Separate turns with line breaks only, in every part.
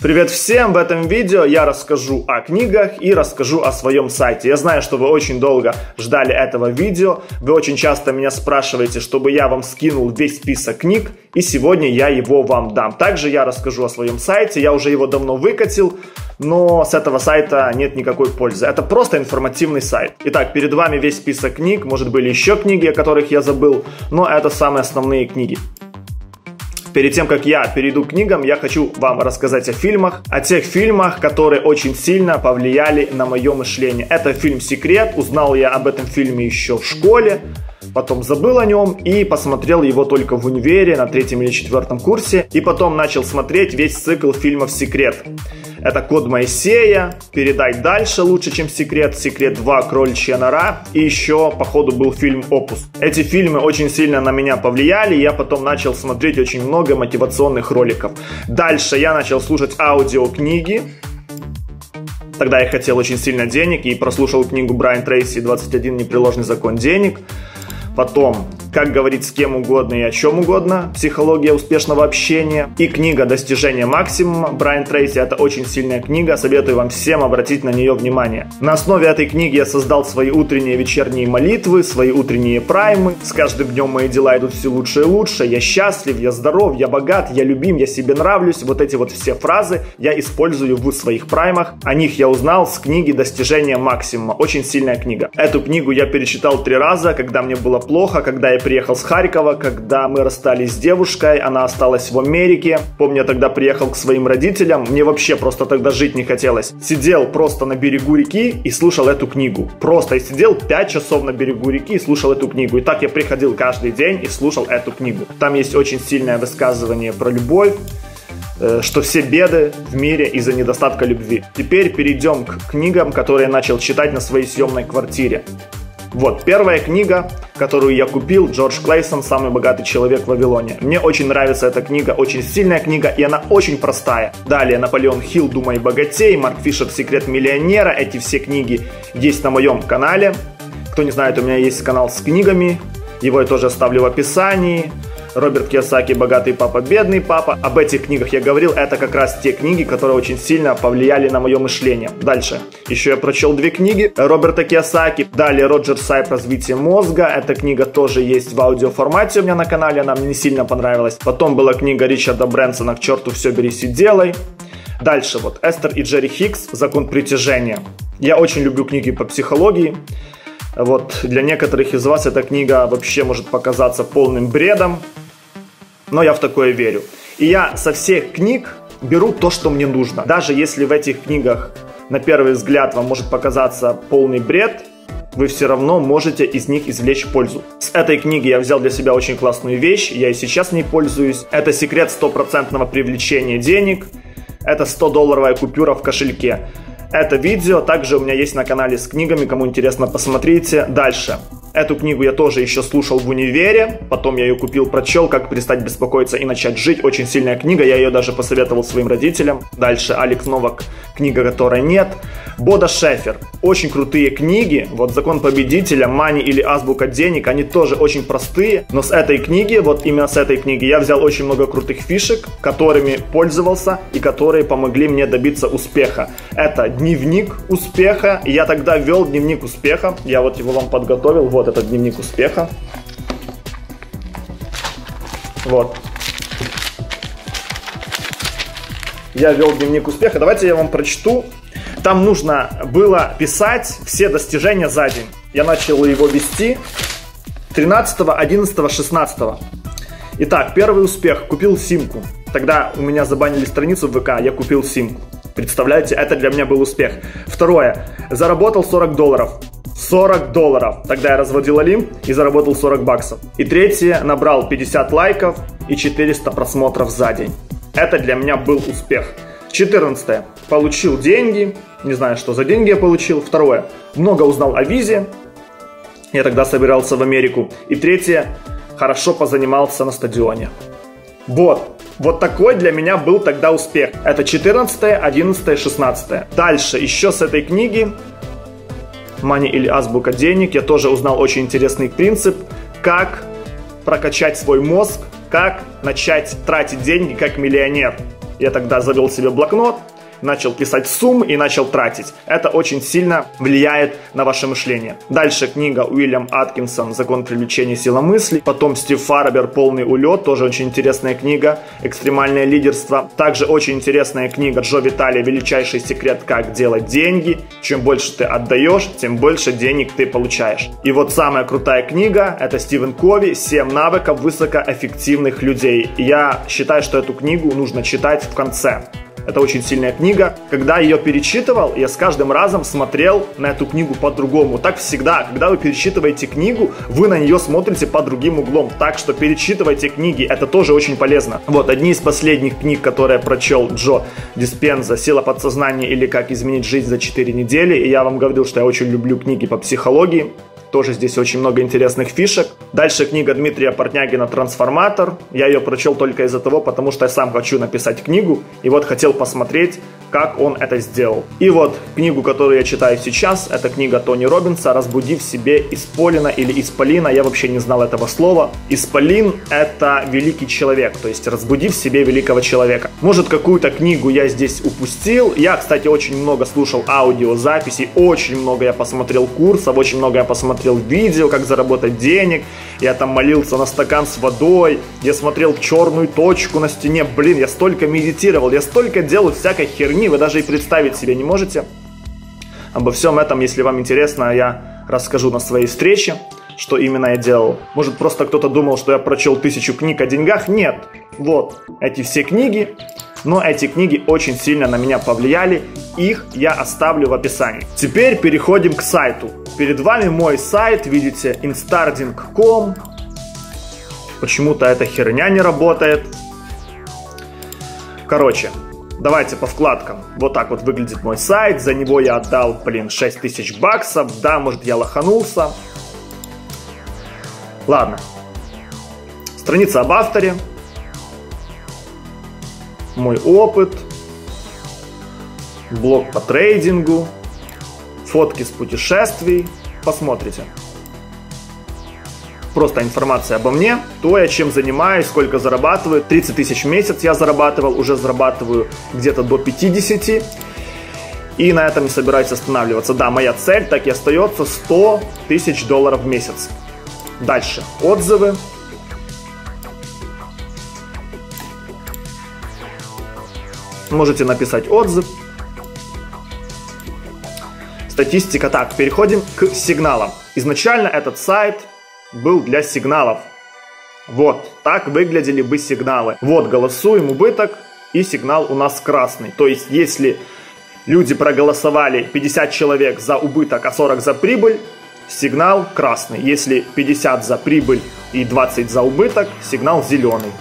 Привет всем! В этом видео я расскажу о книгах и расскажу о своем сайте. Я знаю, что вы очень долго ждали этого видео. Вы очень часто меня спрашиваете, чтобы я вам скинул весь список книг. И сегодня я его вам дам. Также я расскажу о своем сайте. Я уже его давно выкатил, но с этого сайта нет никакой пользы. Это просто информативный сайт. Итак, перед вами весь список книг. Может были еще книги, о которых я забыл, но это самые основные книги. Перед тем, как я перейду к книгам, я хочу вам рассказать о фильмах, о тех фильмах, которые очень сильно повлияли на мое мышление. Это фильм «Секрет», узнал я об этом фильме еще в школе, потом забыл о нем и посмотрел его только в универе на третьем или четвертом курсе, и потом начал смотреть весь цикл фильмов «Секрет». Это «Код Моисея», «Передай дальше» лучше, чем «Секрет», «Секрет 2», «Кроличья нора» и еще, походу, был фильм «Опус». Эти фильмы очень сильно на меня повлияли, я потом начал смотреть очень много мотивационных роликов. Дальше я начал слушать аудиокниги, Тогда я хотел очень сильно денег и прослушал книгу Брайан Трейси. «21 непреложный закон денег». Потом как говорить с кем угодно и о чем угодно, психология успешного общения и книга «Достижение максимума» Брайан Трейси. Это очень сильная книга, советую вам всем обратить на нее внимание. На основе этой книги я создал свои утренние и вечерние молитвы, свои утренние праймы. С каждым днем мои дела идут все лучше и лучше. Я счастлив, я здоров, я богат, я любим, я себе нравлюсь. Вот эти вот все фразы я использую в своих праймах. О них я узнал с книги «Достижение максимума». Очень сильная книга. Эту книгу я перечитал три раза, когда мне было плохо, когда я приехал с Харькова, когда мы расстались с девушкой, она осталась в Америке. Помню, я тогда приехал к своим родителям, мне вообще просто тогда жить не хотелось. Сидел просто на берегу реки и слушал эту книгу. Просто я сидел 5 часов на берегу реки и слушал эту книгу. И так я приходил каждый день и слушал эту книгу. Там есть очень сильное высказывание про любовь, э, что все беды в мире из-за недостатка любви. Теперь перейдем к книгам, которые я начал читать на своей съемной квартире. Вот, первая книга, которую я купил, Джордж Клейсон «Самый богатый человек в Вавилоне». Мне очень нравится эта книга, очень сильная книга, и она очень простая. Далее Наполеон Хилл «Думай богатей», Марк Фишер «Секрет миллионера». Эти все книги есть на моем канале. Кто не знает, у меня есть канал с книгами, его я тоже оставлю в описании. Роберт Киосаки «Богатый папа, бедный папа». Об этих книгах я говорил. Это как раз те книги, которые очень сильно повлияли на мое мышление. Дальше. Еще я прочел две книги Роберта Киосаки. Далее Роджер Сайп «Развитие мозга». Эта книга тоже есть в аудиоформате у меня на канале. Она мне не сильно понравилась. Потом была книга Ричарда Брэнсона «К черту все берись и делай». Дальше вот Эстер и Джерри Хикс «Закон притяжения». Я очень люблю книги по психологии. Вот для некоторых из вас эта книга вообще может показаться полным бредом, но я в такое верю. И я со всех книг беру то, что мне нужно. Даже если в этих книгах на первый взгляд вам может показаться полный бред, вы все равно можете из них извлечь пользу. С этой книги я взял для себя очень классную вещь, я и сейчас не пользуюсь. Это секрет стопроцентного привлечения денег. Это 100-долларовая купюра в кошельке. Это видео также у меня есть на канале с книгами, кому интересно, посмотрите. Дальше. Эту книгу я тоже еще слушал в универе, потом я ее купил, прочел, как перестать беспокоиться и начать жить. Очень сильная книга, я ее даже посоветовал своим родителям. Дальше Алекс Новак, книга, которой нет. Бода Шефер, очень крутые книги, вот «Закон победителя», «Мани» или «Азбука денег», они тоже очень простые, но с этой книги, вот именно с этой книги я взял очень много крутых фишек, которыми пользовался и которые помогли мне добиться успеха. Это дневник успеха, я тогда вел дневник успеха, я вот его вам подготовил, вот этот дневник успеха. Вот. Я вел дневник успеха. Давайте я вам прочту. Там нужно было писать все достижения за день. Я начал его вести 13, 11, 16. Итак, первый успех. Купил симку. Тогда у меня забанили страницу в ВК, я купил симку. Представляете, это для меня был успех. Второе. Заработал 40 долларов. 40 долларов. Тогда я разводил Олимп и заработал 40 баксов. И третье, набрал 50 лайков и 400 просмотров за день. Это для меня был успех. 14. Получил деньги. Не знаю, что за деньги я получил. Второе. Много узнал о визе. Я тогда собирался в Америку. И третье. Хорошо позанимался на стадионе. Вот. Вот такой для меня был тогда успех. Это 14, 11, 16. Дальше, еще с этой книги Money или Азбука денег, я тоже узнал очень интересный принцип, как прокачать свой мозг, как начать тратить деньги как миллионер. Я тогда завел себе блокнот, начал писать сумм и начал тратить. Это очень сильно влияет на ваше мышление. Дальше книга Уильям Аткинсон «Закон привлечения сила мысли». Потом Стив Фарбер «Полный улет», тоже очень интересная книга «Экстремальное лидерство». Также очень интересная книга Джо Виталия «Величайший секрет, как делать деньги». Чем больше ты отдаешь, тем больше денег ты получаешь. И вот самая крутая книга – это Стивен Кови «7 навыков высокоэффективных людей». Я считаю, что эту книгу нужно читать в конце. Это очень сильная книга. Когда ее перечитывал, я с каждым разом смотрел на эту книгу по-другому. Так всегда, когда вы перечитываете книгу, вы на нее смотрите под другим углом. Так что перечитывайте книги, это тоже очень полезно. Вот, одни из последних книг, которые прочел Джо Диспенза «Сила подсознания» или «Как изменить жизнь за 4 недели». И я вам говорил, что я очень люблю книги по психологии. Тоже здесь очень много интересных фишек. Дальше книга Дмитрия Портнягина «Трансформатор». Я ее прочел только из-за того, потому что я сам хочу написать книгу. И вот хотел посмотреть, как он это сделал. И вот книгу, которую я читаю сейчас, это книга Тони Робинса «Разбуди в себе Исполина» или Исполина, я вообще не знал этого слова. Исполин – это великий человек, то есть разбуди в себе великого человека. Может, какую-то книгу я здесь упустил. Я, кстати, очень много слушал аудиозаписей, очень много я посмотрел курсов, очень много я посмотрел видео, как заработать денег. Я там молился на стакан с водой, я смотрел черную точку на стене. Блин, я столько медитировал, я столько делал всякой херни херни вы даже и представить себе не можете. Обо всем этом, если вам интересно, я расскажу на своей встрече, что именно я делал. Может, просто кто-то думал, что я прочел тысячу книг о деньгах? Нет. Вот, эти все книги, но эти книги очень сильно на меня повлияли, их я оставлю в описании. Теперь переходим к сайту. Перед вами мой сайт, видите, instarding.com. Почему-то эта херня не работает. Короче, Давайте по вкладкам. Вот так вот выглядит мой сайт. За него я отдал, блин, 6 тысяч баксов. Да, может я лоханулся. Ладно. Страница об авторе. Мой опыт. Блог по трейдингу. Фотки с путешествий. Посмотрите просто информация обо мне, то я чем занимаюсь, сколько зарабатываю. 30 тысяч в месяц я зарабатывал, уже зарабатываю где-то до 50. И на этом не собираюсь останавливаться. Да, моя цель так и остается 100 тысяч долларов в месяц. Дальше. Отзывы. Можете написать отзыв. Статистика. Так, переходим к сигналам. Изначально этот сайт был для сигналов. Вот, так выглядели бы сигналы. Вот, голосуем убыток, и сигнал у нас красный. То есть, если люди проголосовали 50 человек за убыток, а 40 за прибыль, сигнал красный. Если 50 за прибыль и 20 за убыток, сигнал зеленый.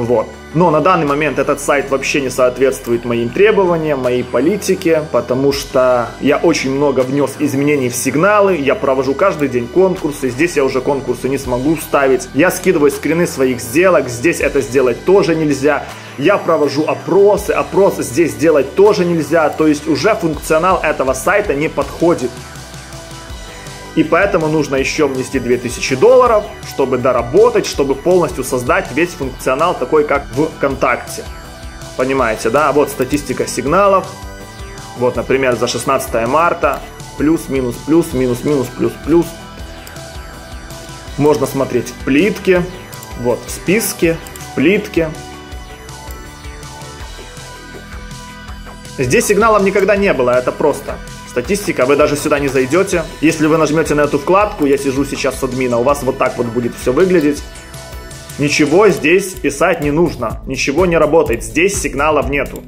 Вот. Но на данный момент этот сайт вообще не соответствует моим требованиям, моей политике, потому что я очень много внес изменений в сигналы, я провожу каждый день конкурсы, здесь я уже конкурсы не смогу ставить. Я скидываю скрины своих сделок, здесь это сделать тоже нельзя. Я провожу опросы, опрос здесь сделать тоже нельзя, то есть уже функционал этого сайта не подходит. И поэтому нужно еще внести 2000 долларов, чтобы доработать, чтобы полностью создать весь функционал такой, как в ВКонтакте. Понимаете, да? Вот статистика сигналов. Вот, например, за 16 марта. Плюс, минус, плюс, минус, минус, плюс, плюс. Можно смотреть в плитке. Вот, в списке, в плитке. Здесь сигналов никогда не было, это просто статистика, вы даже сюда не зайдете. Если вы нажмете на эту вкладку, я сижу сейчас с админа, у вас вот так вот будет все выглядеть. Ничего здесь писать не нужно, ничего не работает, здесь сигналов нету.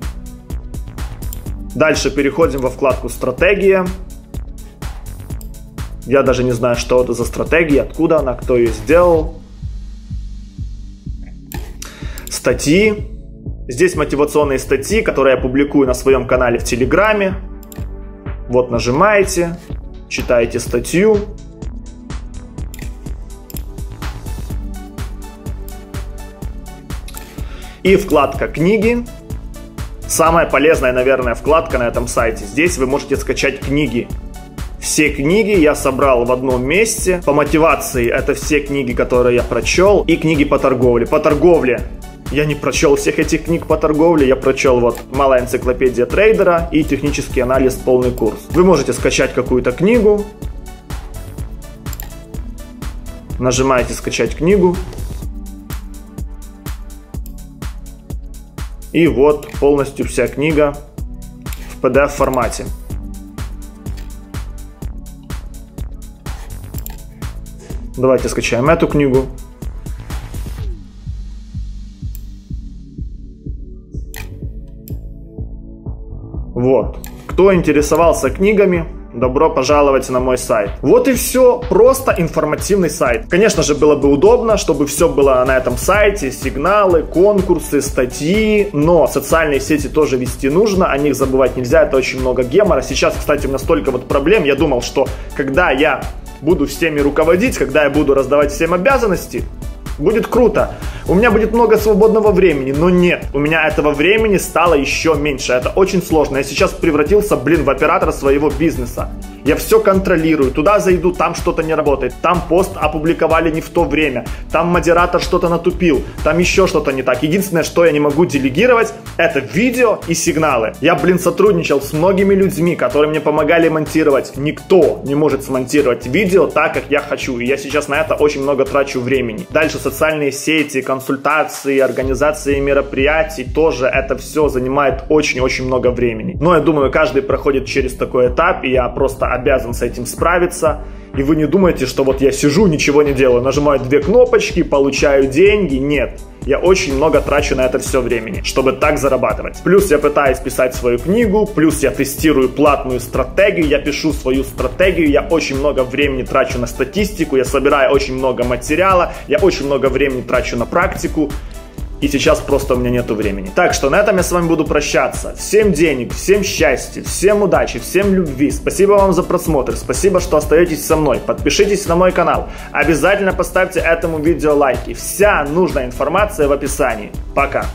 Дальше переходим во вкладку «Стратегия». Я даже не знаю, что это за стратегия, откуда она, кто ее сделал. Статьи. Здесь мотивационные статьи, которые я публикую на своем канале в Телеграме. Вот нажимаете, читаете статью. И вкладка «Книги». Самая полезная, наверное, вкладка на этом сайте. Здесь вы можете скачать книги. Все книги я собрал в одном месте. По мотивации это все книги, которые я прочел, и книги по торговле. По торговле я не прочел всех этих книг по торговле, я прочел вот «Малая энциклопедия трейдера» и «Технический анализ. Полный курс». Вы можете скачать какую-то книгу, нажимаете «Скачать книгу», и вот полностью вся книга в PDF формате. Давайте скачаем эту книгу. Вот. Кто интересовался книгами, добро пожаловать на мой сайт. Вот и все, просто информативный сайт. Конечно же, было бы удобно, чтобы все было на этом сайте, сигналы, конкурсы, статьи, но социальные сети тоже вести нужно, о них забывать нельзя, это очень много гемора. Сейчас, кстати, у меня столько вот проблем, я думал, что когда я буду всеми руководить, когда я буду раздавать всем обязанности, будет круто. У меня будет много свободного времени, но нет, у меня этого времени стало еще меньше. Это очень сложно. Я сейчас превратился, блин, в оператора своего бизнеса. Я все контролирую. Туда зайду, там что-то не работает. Там пост опубликовали не в то время. Там модератор что-то натупил. Там еще что-то не так. Единственное, что я не могу делегировать, это видео и сигналы. Я, блин, сотрудничал с многими людьми, которые мне помогали монтировать. Никто не может смонтировать видео так, как я хочу. И я сейчас на это очень много трачу времени. Дальше социальные сети, консультации, организации мероприятий тоже это все занимает очень-очень много времени. Но я думаю, каждый проходит через такой этап, и я просто обязан с этим справиться. И вы не думаете, что вот я сижу, ничего не делаю, нажимаю две кнопочки, получаю деньги. Нет. Я очень много трачу на это все времени, чтобы так зарабатывать. Плюс я пытаюсь писать свою книгу, плюс я тестирую платную стратегию, я пишу свою стратегию, я очень много времени трачу на статистику, я собираю очень много материала, я очень много времени трачу на практику и сейчас просто у меня нету времени. Так что на этом я с вами буду прощаться. Всем денег, всем счастья, всем удачи, всем любви. Спасибо вам за просмотр, спасибо, что остаетесь со мной. Подпишитесь на мой канал. Обязательно поставьте этому видео лайки. Вся нужная информация в описании. Пока.